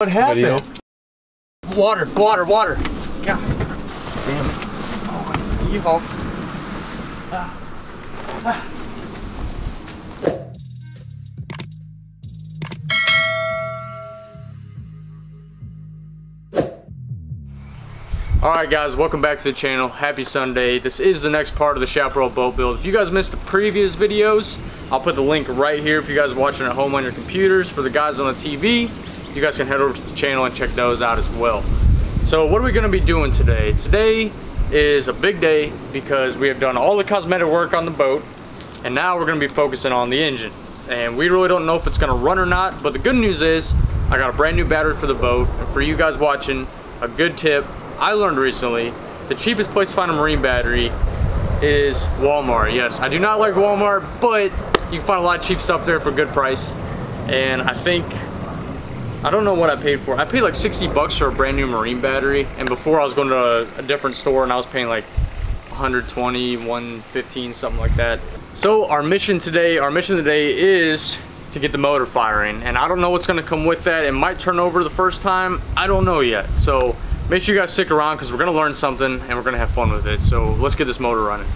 What happened? Video. Water, water, water. God damn it. Oh, Yeehaw. Ah. Ah. Alright guys, welcome back to the channel. Happy Sunday. This is the next part of the Chaparral boat build. If you guys missed the previous videos, I'll put the link right here if you guys are watching at home on your computers. For the guys on the TV, you guys can head over to the channel and check those out as well. So what are we going to be doing today? Today is a big day because we have done all the cosmetic work on the boat and now we're going to be focusing on the engine. And we really don't know if it's going to run or not, but the good news is I got a brand new battery for the boat. And for you guys watching, a good tip, I learned recently the cheapest place to find a marine battery is Walmart. Yes, I do not like Walmart, but you can find a lot of cheap stuff there for a good price. And I think, I don't know what I paid for. I paid like 60 bucks for a brand new marine battery. And before I was going to a, a different store and I was paying like 120, 115, something like that. So our mission today, our mission today is to get the motor firing. And I don't know what's gonna come with that. It might turn over the first time. I don't know yet. So make sure you guys stick around because we're gonna learn something and we're gonna have fun with it. So let's get this motor running.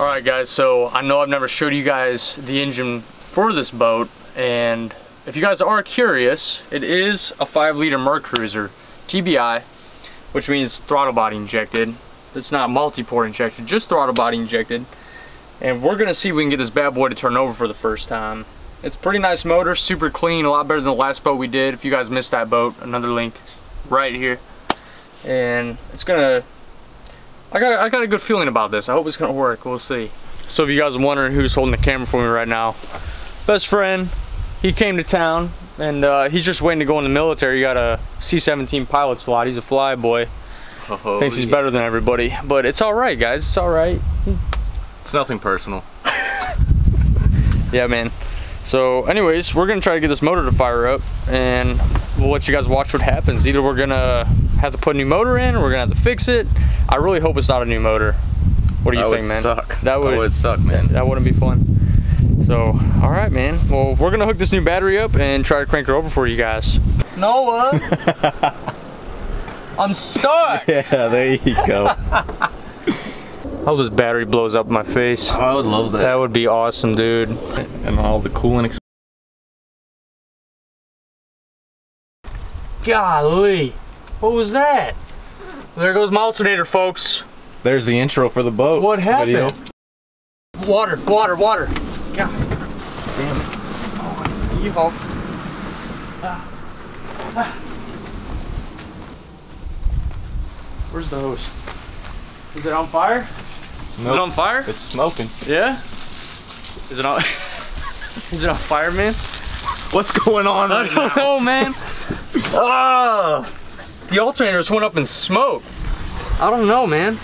All right guys, so I know I've never showed you guys the engine for this boat and if you guys are curious, it is a five liter Mercruiser TBI, which means throttle body injected. It's not multi-port injected, just throttle body injected. And we're gonna see if we can get this bad boy to turn over for the first time. It's pretty nice motor, super clean, a lot better than the last boat we did. If you guys missed that boat, another link right here and it's gonna I got, I got a good feeling about this I hope it's gonna work we'll see so if you guys are wondering who's holding the camera for me right now best friend he came to town and uh, he's just waiting to go in the military. He got a C-17 pilot slot. He's a fly boy. Oh, thinks he's yeah. better than everybody. But it's all right guys. It's all right. It's nothing personal. yeah man. So anyways we're gonna try to get this motor to fire up and we'll let you guys watch what happens. Either we're gonna have to put a new motor in or we're gonna have to fix it. I really hope it's not a new motor. What do you that think man? suck. that would, that would suck, man. that wouldn't be fun so all right man well we're gonna hook this new battery up and try to crank her over for you guys noah i'm stuck yeah, there you go. i hope this battery blows up in my face I would love that. that would be awesome dude and all the cooling. Ex- Golly, what was that? There goes my alternator, folks. There's the intro for the boat. What happened? video. Water, water, water. God damn it. Oh, yeehaw. Ah. Ah. Where's the hose? Is it on fire? Is it on fire? It's smoking. Yeah? Is it on? Is it on fire, man? What's going on I right don't now? know, man. Ah, the alternator just went up in smoke. I don't know, man.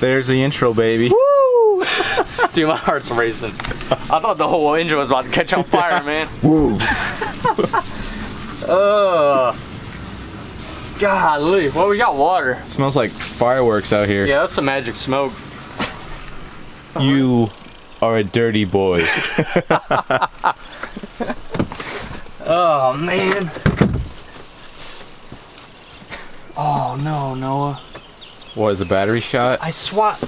There's the intro, baby. Woo! Dude, my heart's racing. I thought the whole engine was about to catch on fire, man. Woo. Ugh. Golly, well, we got water. Smells like fireworks out here. Yeah, that's some magic smoke. You are a dirty boy. Oh, man. Oh, no, Noah. what is a battery shot? I swap.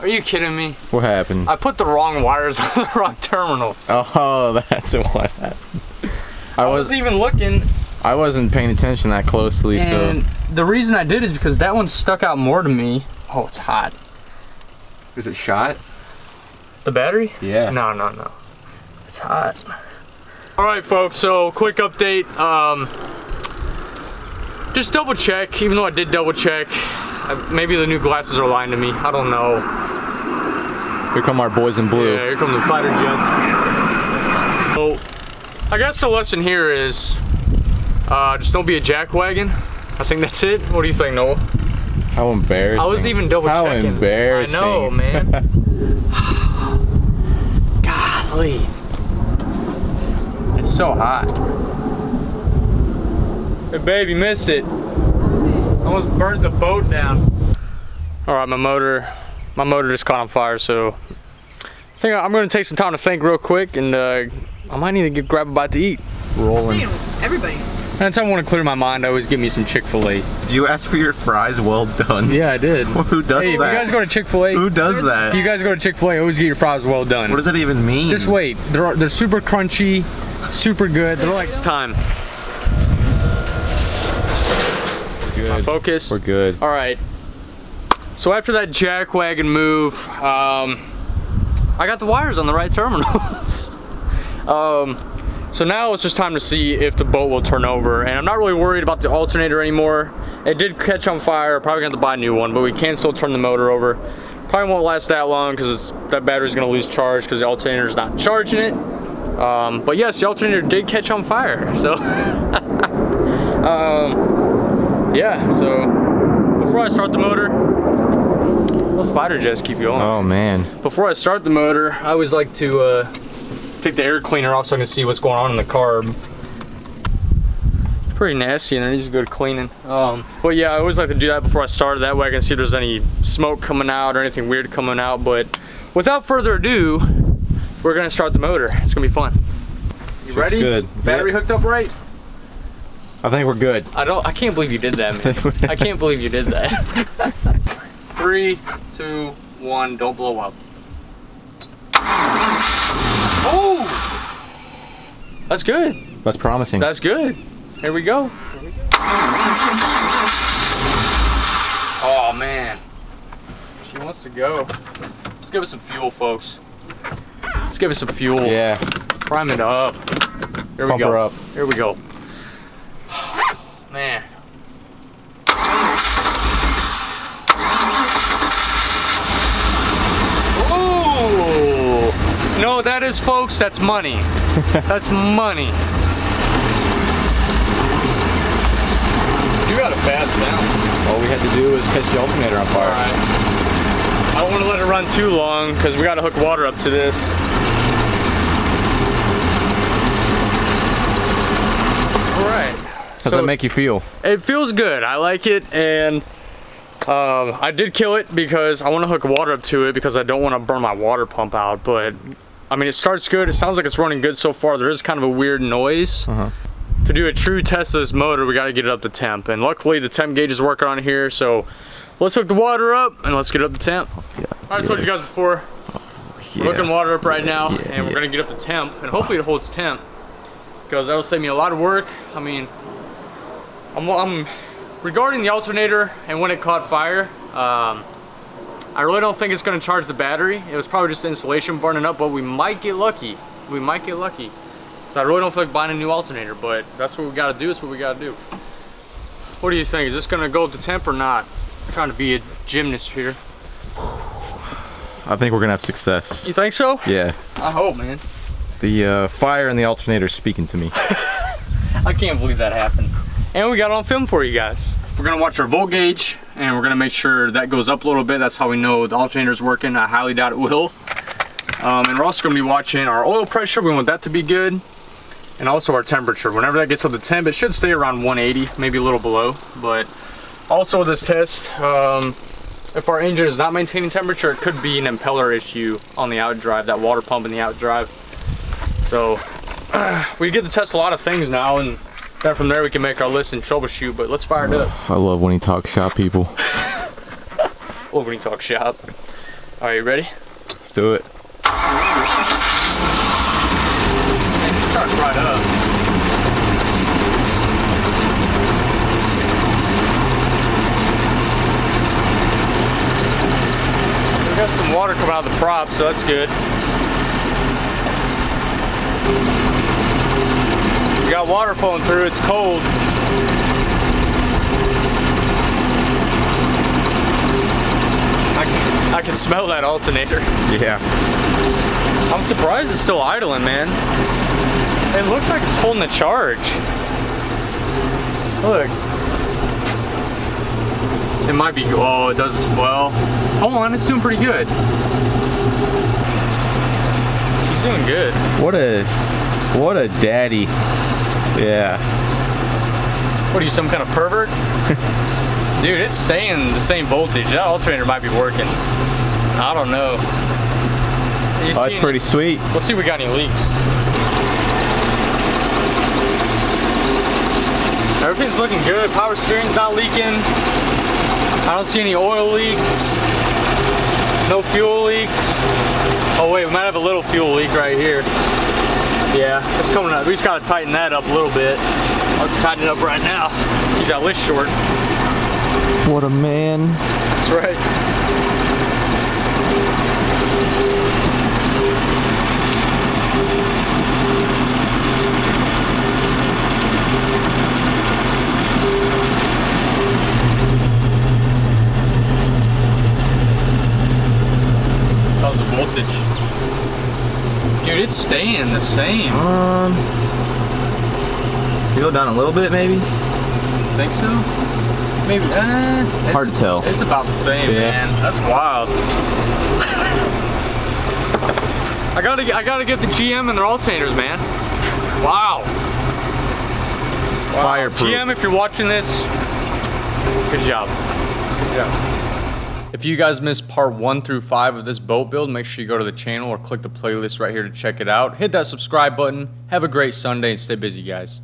Are you kidding me? What happened? I put the wrong wires on the wrong terminals. Oh, that's what happened. I I was wasn't even looking. I wasn't paying attention that closely, And so the reason I did is because that one stuck out more to me. Oh, it's hot. is it shot? The battery? Yeah. No, no, no. It's hot. All right, folks. So, quick update. Um, just double check. Even though I did double check, uh, maybe the new glasses are lying to me. I don't know. Here come our boys in blue. Yeah, here come the fighter jets. So, I guess the lesson here is uh, just don't be a jackwagon. I think that's it. What do you think, Noah? How embarrassing. I was even double How checking. embarrassing. I know, man. Golly. It's so hot. Hey, baby, missed it. Almost burnt the boat down. All right, my motor, my motor just caught on fire, so I think I'm gonna take some time to think real quick, and uh, I might need to get grab a bite to eat. Rolling. Saying everybody. Anytime I want to clear my mind, I always give me some Chick-fil-A. Do you ask for your fries well done? Yeah, I did. Who does hey, if that? you guys go to Chick-fil-A, Who does if that? you guys go to Chick-fil-A, always get your fries well done. What does that even mean? Just wait. They're they're super crunchy, super good. They're like it's time. good. Focus. We're good. All right. So after that jack wagon move, um, I got the wires on the right terminals. um, so now it's just time to see if the boat will turn over. And I'm not really worried about the alternator anymore. It did catch on fire. Probably gonna have to buy a new one, but we can still turn the motor over. Probably won't last that long because that battery's gonna lose charge because the alternator's not charging it. Um, but yes, the alternator did catch on fire. So, um, yeah. So before I start the motor, those fighter jets keep going. Oh man. Before I start the motor, I always like to uh, take the air cleaner off so I can see what's going on in the carb. It's pretty nasty and it needs a good cleaning. Um, but yeah, I always like to do that before I start. That way I can see if there's any smoke coming out or anything weird coming out. But without further ado, we're gonna start the motor. It's gonna be fun. You ready? good. Battery Yep. hooked up right? I think we're good. I don't. I can't believe you did that, man. I can't believe you did that. Three, two, one. Don't blow up. Oh, that's good. That's promising. That's good. Here we go. Oh man, she wants to go. Let's give it some fuel, folks. Let's give it some fuel. yeah. Prime it up. Here we Pump go. her up. Here we go. Man. Ooh! You know what that is, folks? That's money. That's money. You got a bad sound. All we had to do was catch the alternator on fire. Alright. I don't want to let it run too long because we got to hook water up to this. Alright. How's that make you feel? It feels good. I like it, and um, I did kill it because I want to hook water up to it because I don't want to burn my water pump out. But I mean, it starts good. It sounds like it's running good so far. There is kind of a weird noise. Uh-huh. To do a true test of this motor, we got to get it up to temp, and luckily the temp gauge is working on here. So let's hook the water up and let's get it up to temp. Yeah, I told you guys before. We're hooking water up right now, Yeah, and we're gonna get up to temp, and hopefully it holds temp, because that'll save me a lot of work. I mean, I'm, I'm regarding the alternator and when it caught fire. Um, I really don't think it's gonna charge the battery. It was probably just the insulation burning up, but we might get lucky. We might get lucky. So I really don't feel like buying a new alternator, but that's what we gotta do. That's what we gotta do. What do you think? Is this gonna go up to temp or not? I'm trying to be a gymnast here. I think we're gonna have success. You think so? Yeah. I hope, man. The uh, fire and the alternator speaking to me. I can't believe that happened. And we got it on film for you guys. We're gonna watch our volt gauge and we're gonna make sure that goes up a little bit. That's how we know the alternator's working. I highly doubt it will. Um, and we're also gonna be watching our oil pressure. We want that to be good. And also our temperature. Whenever that gets up to temp, it should stay around 180, maybe a little below. But also this test, um, if our engine is not maintaining temperature, it could be an impeller issue on the outdrive, that water pump in the outdrive. So we get to test a lot of things now and then from there we can make our list and troubleshoot, but let's fire it up. I love when he talks shop people. Over and talk shop. Are you ready? Let's do it. Right up. We got some water coming out of the prop, so that's good. Got water flowing through, it's cold. I can, I can smell that alternator. Yeah. I'm surprised it's still idling, man. It looks like it's holding the charge. Look. It might be, oh, it does well. Hold on, it's doing pretty good. She's doing good. What a what a daddy. Yeah. What are you, some kind of pervert? Dude, it's staying the same voltage. That alternator might be working. I don't know. You Oh, that's any- pretty sweet. Let's see if we got any leaks. Everything's looking good. Power steering's not leaking. I don't see any oil leaks. No fuel leaks. Oh wait, we might have a little fuel leak right here. Yeah, it's coming up. We just gotta tighten that up a little bit. I'll tighten it up right now. Keep that list short. What a man. That's right. How's the voltage? Dude, it's staying the same. Um, you go down a little bit, maybe. Think so? Maybe. Uh, Hard to tell. It's about the same, Yeah. man. That's wild. I gotta, get- I gotta get the GM and their alternators, man. Wow. wow. Fireproof. GM, if you're watching this, good job. Good job. If you guys missed part one through five of this boat build, make sure you go to the channel or click the playlist right here to check it out. Hit that subscribe button. Have a great Sunday and stay busy, guys.